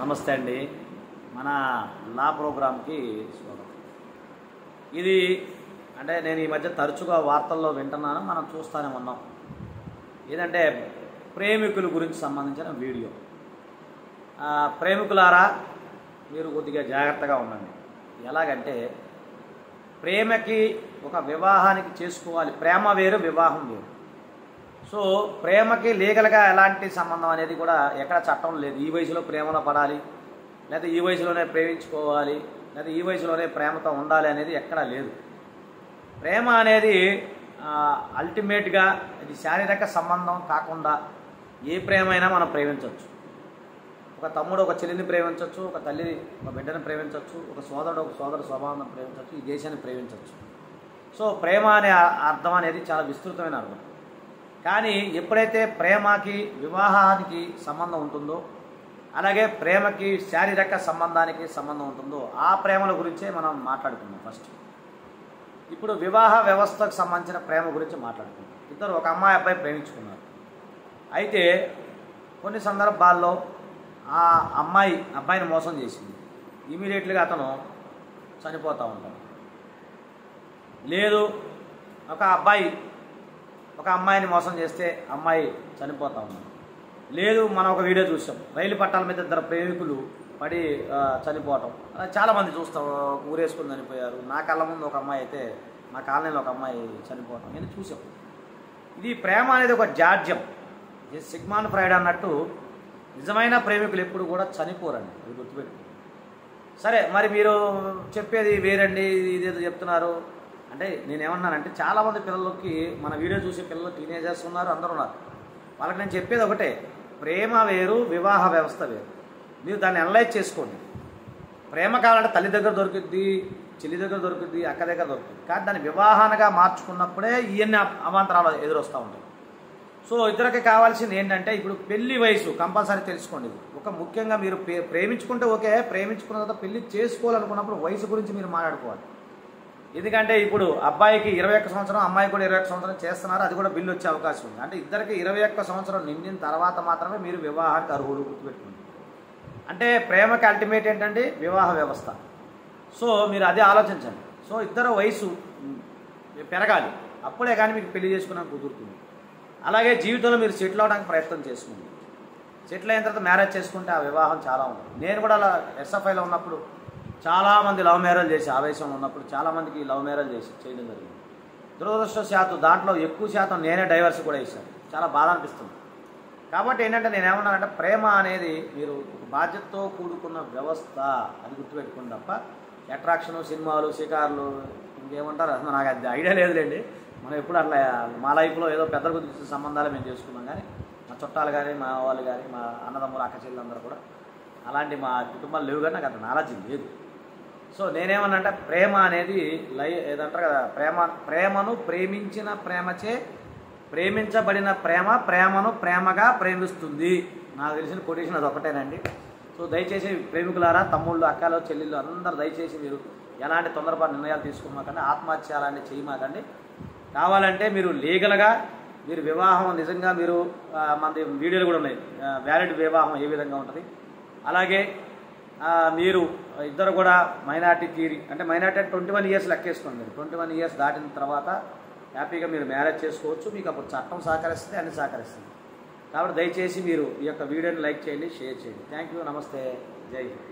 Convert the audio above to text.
నమస్తే అండి. మన లా ప్రోగ్రామ్కి స్వాగతం. ఇది అంటే నేను ఈ మధ్య తరచుగా వార్తల్లో వింటున్నాను మనం చూస్తూనే ఉన్నాం. ఏదంటే ప్రేమికుల గురించి సంబంధించిన వీడియో. ప్రేమికులారా మీరు కొద్దిగా జాగ్రత్తగా ఉండండి. ఎలాగంటే ప్రేమకి ఒక వివాహానికి చేసుకోవాలి. ప్రేమ వేరు వివాహం వేరు. సో ప్రేమకి లీగల్గా ఎలాంటి సంబంధం అనేది కూడా ఎక్కడ చట్టం లేదు. ఈ వయసులో ప్రేమలో పడాలి లేదా ఈ వయసులోనే ప్రేమించుకోవాలి లేదా ఈ వయసులోనే ప్రేమతో ఉండాలి అనేది ఎక్కడా లేదు. ప్రేమ అనేది అల్టిమేట్గా ఇది శారీరక సంబంధం కాకుండా ఏ ప్రేమైనా మనం ప్రేమించవచ్చు. ఒక తమ్ముడు ఒక చెల్లిని ప్రేమించవచ్చు ఒక తల్లిని ఒక బిడ్డని ప్రేమించవచ్చు ఒక సోదరుడు ఒక సోదరు స్వభావాన్ని ప్రేమించవచ్చు ఈ దేశాన్ని ప్రేమించవచ్చు. సో ప్రేమ అనే అర్థం అనేది చాలా విస్తృతమైన అర్థం. కానీ ఎప్పుడైతే ప్రేమకి వివాహానికి సంబంధం ఉంటుందో అలాగే ప్రేమకి శారీరక సంబంధానికి సంబంధం ఉంటుందో ఆ ప్రేమల గురించే మనం మాట్లాడుకుందాం ఫస్ట్. ఇప్పుడు వివాహ వ్యవస్థకు సంబంధించిన ప్రేమ గురించి మాట్లాడుకుందాం. ఇద్దరు ఒక అమ్మాయి అబ్బాయి ప్రేమించుకున్నారు. అయితే కొన్ని సందర్భాల్లో ఆ అమ్మాయి అబ్బాయిని మోసం చేసింది. ఇమీడియట్లీగా అతను చనిపోతూ ఉంటాడు. లేదు ఒక అబ్బాయి ఒక అమ్మాయిని మోసం చేస్తే అమ్మాయి చనిపోతా ఉంది. లేదు మనం ఒక వీడియో చూసాం. రైలు పట్టాల మీద ఇద్దరు ప్రేమికులు పడి చనిపోవటం. అలా చాలామంది చూస్తాం. ఊరేసుకుని చనిపోయారు నా కళ్ళ ముందు ఒక అమ్మాయి అయితే మా కాలనీలో ఒక అమ్మాయి చనిపోవటం. నేను చూసాం. ఇది ప్రేమ అనేది ఒక జాడ్యం. ఇది సిగ్మాన్ ఫ్రైడ్ అన్నట్టు నిజమైన ప్రేమికులు ఎప్పుడు కూడా చనిపోరండి. అది గుర్తుపెట్టు సరే మరి మీరు చెప్పేది వేరండి ఇదేదో చెప్తున్నారు. అంటే నేనేమన్నానంటే చాలామంది పిల్లలకి మన వీడియో చూసే పిల్లలు టీనేజర్స్ ఉన్నారు అందరు ఉన్నారు. వాళ్ళకి నేను చెప్పేది ఒకటే ప్రేమ వేరు వివాహ వ్యవస్థ వేరు. మీరు దాన్ని అనలైజ్ చేసుకోండి. ప్రేమ కావాలంటే తల్లి దగ్గర దొరుకుద్ది చెల్లి దగ్గర దొరుకుద్ది అక్క దగ్గర దొరుకుతుంది కానీ దాన్ని వివాహానగా మార్చుకున్నప్పుడే ఇవన్నీ అవాంతరాలు ఎదురొస్తూ ఉంటాయి. సో ఇద్దరికి కావాల్సింది ఏంటంటే ఇప్పుడు పెళ్ళి వయసు కంపల్సరీ తెలుసుకోండి ఒక ముఖ్యంగా మీరు ప్రే- ప్రేమించుకుంటే ఓకే ప్రేమించుకున్న తర్వాత పెళ్ళి చేసుకోవాలనుకున్నప్పుడు వయసు గురించి మీరు మాట్లాడుకోవాలి. ఎందుకంటే ఇప్పుడు అబ్బాయికి ఇరవై ఒక్క సంవత్సరం అమ్మాయి కూడా ఇరవై ఒక్క సంవత్సరం చేస్తున్నారు అది కూడా బిల్లు వచ్చే అవకాశం ఉంది. అంటే ఇద్దరికి ఇరవై ఒక్క సంవత్సరం నిండిన తర్వాత మాత్రమే మీరు వివాహానికి అర్హులు గుర్తుపెట్టుకోండి. అంటే ప్రేమకి అల్టిమేట్ ఏంటంటే వివాహ వ్యవస్థ. సో మీరు అదే ఆలోచించండి. సో ఇద్దరు వయసు పెరగాలి. అప్పుడే కానీ మీకు పెళ్ళి చేసుకోవడానికి కుదురుతుంది. అలాగే జీవితంలో మీరు సెటిల్ అవడానికి ప్రయత్నం చేసుకోండి. సెటిల్ అయిన తర్వాత మ్యారేజ్ చేసుకుంటే ఆ వివాహం చాలా ఉంది నేను కూడా అలా ఎస్ఎఫ్ఐలో ఉన్నప్పుడు చాలామంది లవ్ మ్యారేజ్ చేసి ఆవేశం ఉన్నప్పుడు చాలామందికి లవ్ మ్యారేజ్ చేసి చేయడం జరిగింది. దురదృష్టశాతం దాంట్లో ఎక్కువ శాతం నేనే డైవర్స్ కూడా ఇచ్చాను చాలా బాధ అనిపిస్తుంది. కాబట్టి ఏంటంటే నేను ఏమన్నానంటే ప్రేమ అనేది మీరు ఒక బాధ్యతతో కూడుకున్న వ్యవస్థ అని గుర్తుపెట్టుకుని తప్ప అట్రాక్షను సినిమాలు షికార్లు ఇంకేమంటారు? అసలు నాకు అది ఐడియా లేదులేండి. మనం ఎప్పుడు అట్లా మా లైఫ్లో ఏదో పెద్దల గురించి సంబంధాలు మేము చేసుకున్నాం కానీ మా చుట్టాలు కానీ మా వాళ్ళు కానీ మా అన్నదమ్ములు అక్క చెల్లెలందరూ కూడా అలాంటి మా కుటుంబాలు లేవు కానీ నాకు అంత నాలెడ్జ్ లేదు. సో నేనేమన్నంటే ప్రేమ అనేది లై ఏదంటారు కదా ప్రేమ ప్రేమను ప్రేమించిన ప్రేమచే ప్రేమించబడిన ప్రేమ ప్రేమను ప్రేమగా ప్రేమిస్తుంది. నాకు తెలిసిన కొటేషన్ అది ఒకటేనండి. సో దయచేసి ప్రేమికులారా తమ్ముళ్ళు అక్కలు చెల్లెళ్ళు అందరూ దయచేసి మీరు ఎలాంటి తొందరపాటు నిర్ణయాలు తీసుకోమాకండి ఆత్మహత్య అలాంటి చేయమాకండి. కావాలంటే మీరు లీగల్గా మీరు వివాహం నిజంగా మీరు మన వీడియోలు కూడా ఉన్నాయి. వ్యాలిడ్ వివాహం ఏ విధంగా ఉంటుంది? అలాగే మీరు ఇద్దరు కూడా మైనార్టీ థియరీ అంటే మైనార్టీ ట్వంటీ వన్ ఇయర్స్ లెక్కేసుకోండి. మీరు ట్వంటీ వన్ ఇయర్స్ దాటిన తర్వాత హ్యాపీగా మీరు మ్యారేజ్ చేసుకోవచ్చు. మీకు అప్పుడు చట్టం సహకరిస్తుంది అన్ని సహకరిస్తుంది. కాబట్టి దయచేసి మీరు ఈ యొక్క వీడియోని లైక్ చేయండి షేర్ చేయండి. థ్యాంక్ యూ నమస్తే. జై హింద్.